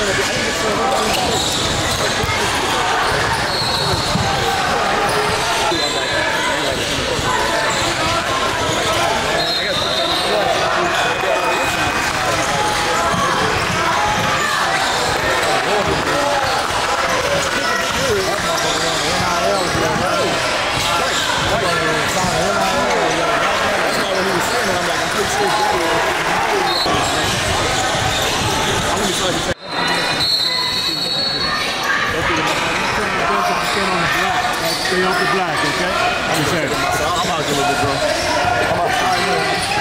よろしくお願いします。focus in on the black. Like, stay off the black, okay? I'm, I'm out a little bit, bro.